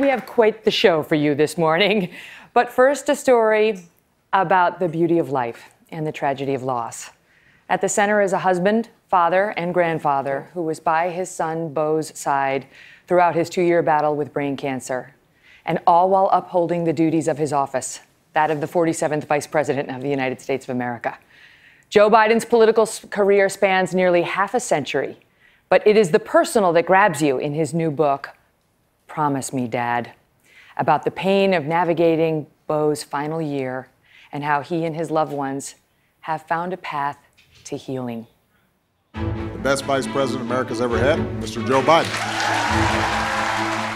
We have quite the show for you this morning. But first, a story about the beauty of life and the tragedy of loss. At the center is a husband, father, and grandfather who was by his son Beau's side throughout his two year battle with brain cancer, and all while upholding the duties of his office, that of the 47th Vice President of the United States of America. Joe Biden's political career spans nearly half a century, but it is the personal that grabs you in his new book, Promise Me, Dad, about the pain of navigating Beau's final year and how he and his loved ones have found a path to healing. The best vice president America's ever had, Mr. Joe Biden.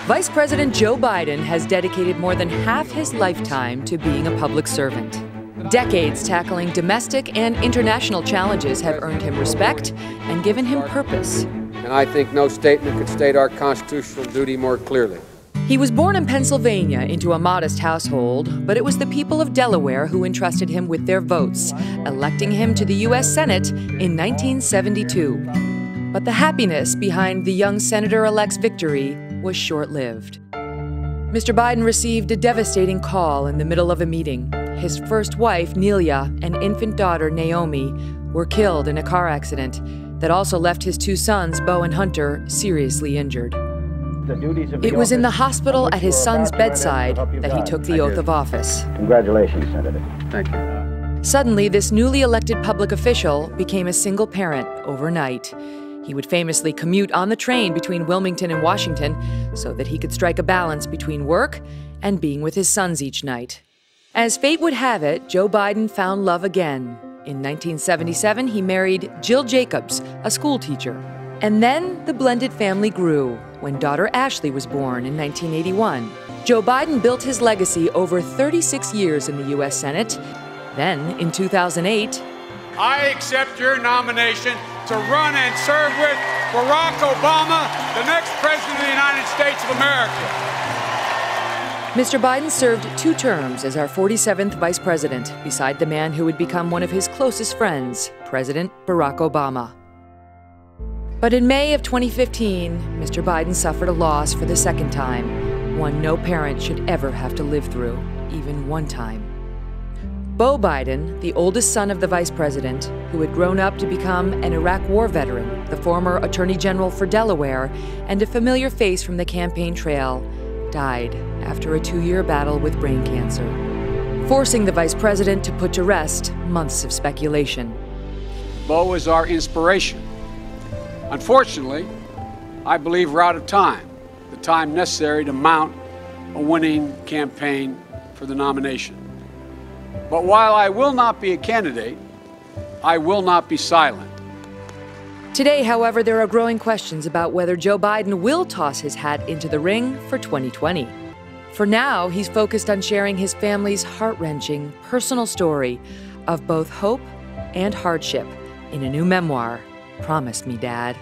Vice President Joe Biden has dedicated more than half his lifetime to being a public servant. Decades tackling domestic and international challenges have earned him respect and given him purpose. And I think no statement could state our constitutional duty more clearly. He was born in Pennsylvania into a modest household, but it was the people of Delaware who entrusted him with their votes, electing him to the U.S. Senate in 1972. But the happiness behind the young senator elect's victory was short lived. Mr. Biden received a devastating call in the middle of a meeting. His first wife, Neilia, and infant daughter, Naomi, were killed in a car accident that also left his two sons, Beau and Hunter, seriously injured. It was in the hospital at his son's bedside that he took the oath of office. Congratulations, Senator. Thank you. Suddenly, this newly elected public official became a single parent overnight. He would famously commute on the train between Wilmington and Washington so that he could strike a balance between work and being with his sons each night. As fate would have it, Joe Biden found love again. In 1977, he married Jill Jacobs, a schoolteacher. And then the blended family grew when daughter Ashley was born in 1981. Joe Biden built his legacy over 36 years in the U.S. Senate. Then, in 2008, I accept your nomination to run and serve with Barack Obama, the next President of the United States of America. Mr. Biden served two terms as our 47th Vice President, beside the man who would become one of his closest friends, President Barack Obama. But in May of 2015, Mr. Biden suffered a loss for the second time, one no parent should ever have to live through, even one time. Beau Biden, the oldest son of the vice president, who had grown up to become an Iraq war veteran, the former attorney general for Delaware, and a familiar face from the campaign trail, died after a two year battle with brain cancer, forcing the vice president to put to rest months of speculation. Beau is our inspiration. Unfortunately, I believe we're out of time, the time necessary to mount a winning campaign for the nomination. But while I will not be a candidate, I will not be silent. Today, however, there are growing questions about whether Joe Biden will toss his hat into the ring for 2020. For now, he's focused on sharing his family's heart wrenching personal story of both hope and hardship in a new memoir, Promise Me, Dad.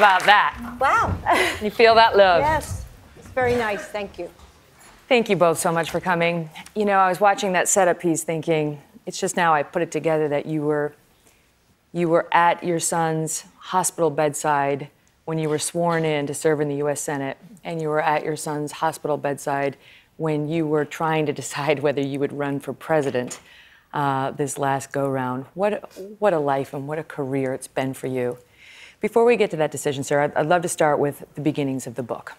About that? Wow. You feel that love? yes. It's very nice. Thank you. Thank you both so much for coming. You know, I was watching that setup piece thinking, it's just now I put it together that you were you were at your son's hospital bedside when you were sworn in to serve in the US Senate and you were at your son's hospital bedside when you were trying to decide whether you would run for president uh, this last go round. What what a life and what a career it's been for you. Before we get to that decision, sir, I'd, I'd love to start with the beginnings of the book,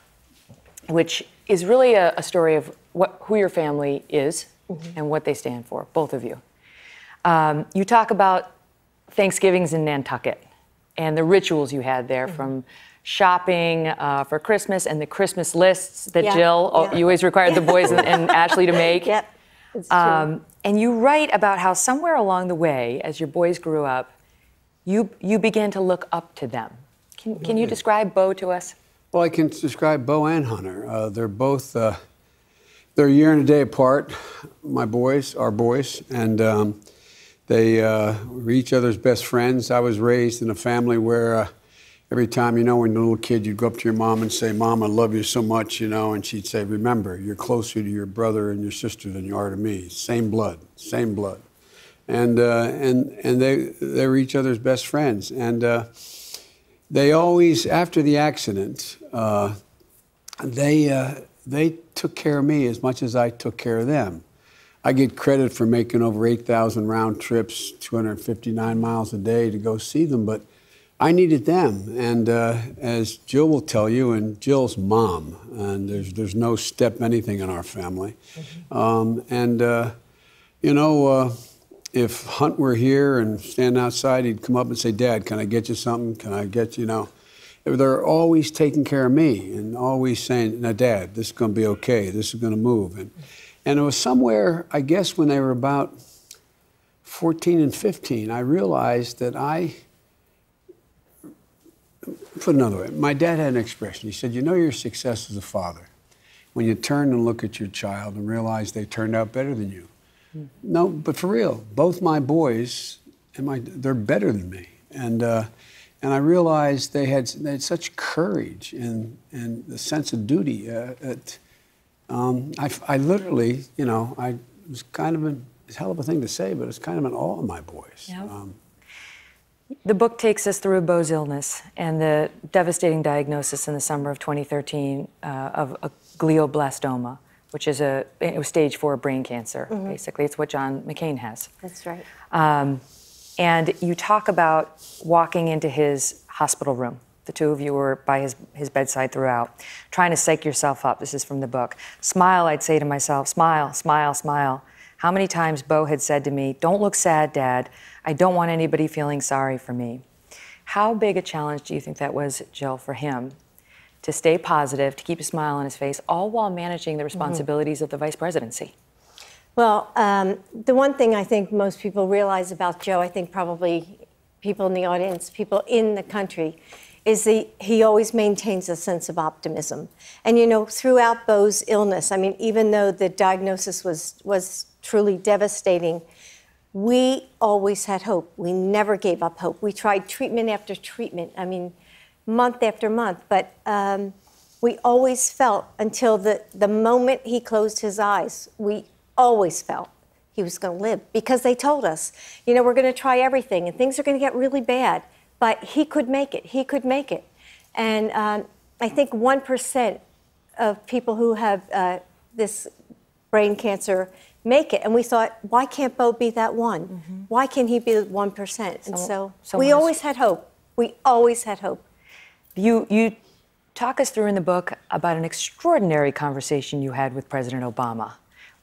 which is really a, a story of what, who your family is and what they stand for, both of you. Um, you talk about Thanksgivings in Nantucket and the rituals you had there from shopping uh, for Christmas and the Christmas lists that Yeah, Jill, yeah. you always required the boys and, and Ashley to make. Yep. Um, and you write about how somewhere along the way, as your boys grew up, you, you began to look up to them. Can, can you describe Beau to us? Well, I can describe Beau and Hunter. Uh, they're both uh, they're a year and a day apart. My boys, our boys, and um, they uh, were each other's best friends. I was raised in a family where uh, every time, you know, when you're a little kid, you'd go up to your mom and say, "Mom, I love you so much," you know, and she'd say, "Remember, you're closer to your brother and your sister than you are to me. Same blood, same blood." And uh, and and they they were each other's best friends, and uh, they always, after the accident, uh, they, uh, they took care of me as much as I took care of them. I get credit for making over 8,000 round trips, 259 miles a day to go see them, but I needed them. And uh, as Jill will tell you, and Jill's mom, and there's, there's no step anything in our family. Mm-hmm. Um, and, uh, you know, uh, if Hunt were here and stand outside, he'd come up and say, Dad, can I get you something? Can I get you, you know? They're always taking care of me and always saying, Now, Dad, this is going to be okay. This is going to move. And, and it was somewhere, I guess, when they were about 14 and 15, I realized that I, put another way, my dad had an expression. He said, You know your success as a father when you turn and look at your child and realize they turned out better than you. No, but for real, both my boys and my they're better than me, and uh, and I realized they had they had such courage and and the sense of duty. Uh, it, um, I, I literally, you know, I was kind of a, a hell of a thing to say, but it's kind of an awe of my boys. Yep. Um, the book takes us through Beau's illness and the devastating diagnosis in the summer of 2013 uh, of a glioblastoma which is a it was stage four brain cancer. Mm-hmm. Basically, it's what John McCain has. That's right. Um, and you talk about walking into his hospital room. The two of you were by his, his bedside throughout, trying to psych yourself up. This is from the book. Smile, I'd say to myself, smile, smile, smile. How many times Beau had said to me, Don't look sad, Dad. I don't want anybody feeling sorry for me. How big a challenge do you think that was, Jill, for him to stay positive, to keep a smile on his face, all while managing the responsibilities mm-hmm. of the vice presidency? Well, um, the one thing I think most people realize about Joe, I think probably people in the audience, people in the country, is that he always maintains a sense of optimism. And you know, throughout Beau's illness, I mean, even though the diagnosis was was truly devastating, we always had hope. We never gave up hope. We tried treatment after treatment. I mean, month after month, but um, we always felt until the, the moment he closed his eyes, we always felt he was going to live because they told us, you know, we're going to try everything and things are going to get really bad, but he could make it. He could make it. And um, I think 1% of people who have uh, this brain cancer make it. And we thought, why can't Beau be that one? Mm-hmm. Why can't he be the 1%? And so, so we always had hope. We always had hope. You, you talk us through in the book about an extraordinary conversation you had with President Obama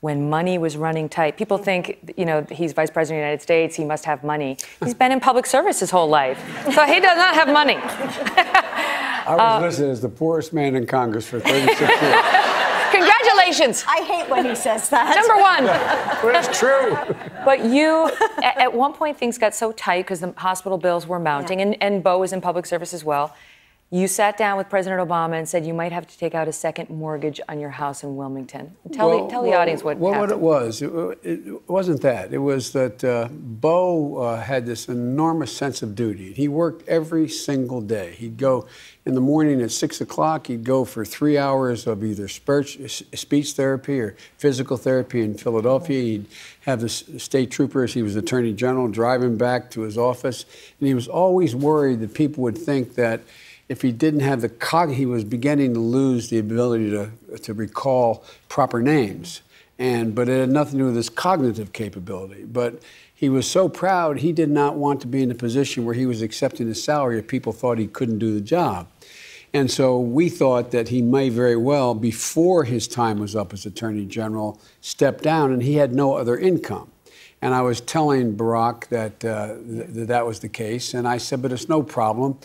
when money was running tight. People think, you know, he's vice president of the United States, he must have money. He's been in public service his whole life, so he does not have money. I was uh, listed as the poorest man in Congress for 36 years. Congratulations. I hate when he says that. Number one. but it's true. But you, at, at, one point, things got so tight because the hospital bills were mounting, yeah. and, and Beau was in public service as well. You sat down with President Obama and said you might have to take out a second mortgage on your house in Wilmington. Tell, well, the, tell well, the audience what well, happened. what it was. It, it, wasn't that. It was that uh, Beau uh, had this enormous sense of duty. He worked every single day. He'd go in the morning at 6 o'clock, he'd go for three hours of either speech therapy or physical therapy in Philadelphia. He'd have the state troopers, he was attorney general, drive him back to his office. And he was always worried that people would think that if he didn't have the cog, he was beginning to lose the ability to, to recall proper names. And, but it had nothing to do with his cognitive capability. But he was so proud, he did not want to be in a position where he was accepting a salary if people thought he couldn't do the job. And so we thought that he may very well, before his time was up as Attorney General, step down, and he had no other income. And I was telling Barack that uh, th- that was the case, and I said, but it's no problem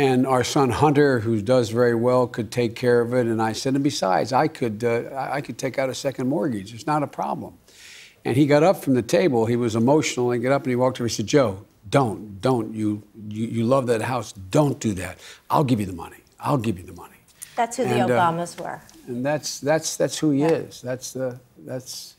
and our son Hunter, who does very well, could take care of it. And I said, and besides, I could, uh, I could take out a second mortgage. It's not a problem. And he got up from the table. He was emotional. He got up and he walked over. He said, Joe, don't, don't you, you, you love that house. Don't do that. I'll give you the money. I'll give you the money. That's who the And, uh, Obamas were. And that's that's that's who he is. That's the that's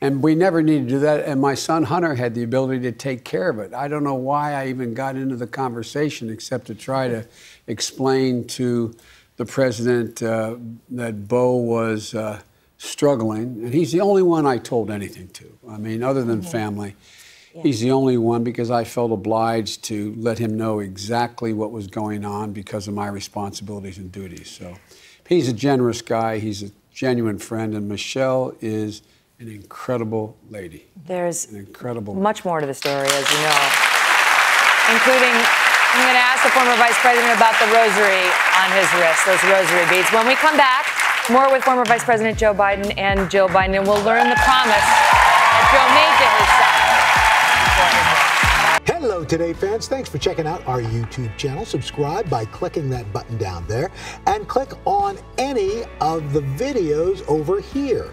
and we never needed to do that. And my son Hunter had the ability to take care of it. I don't know why I even got into the conversation except to try to explain to the president uh, that Beau was uh, struggling, and he's the only one I told anything to. I mean, other than family. He's the only one because I felt obliged to let him know exactly what was going on because of my responsibilities and duties. So he's a generous guy, he's a genuine friend, and Michelle is an incredible lady. There's An incredible much more to the story, as you know, including I'm going to ask the former vice president about the rosary on his wrist, those rosary beads. When we come back, more with former Vice President Joe Biden and Jill Biden, and we'll learn the promise that Joe made to his son. before his wedding. Hello, Today fans. Thanks for checking out our YouTube channel. Subscribe by clicking that button down there and click on any of the videos over here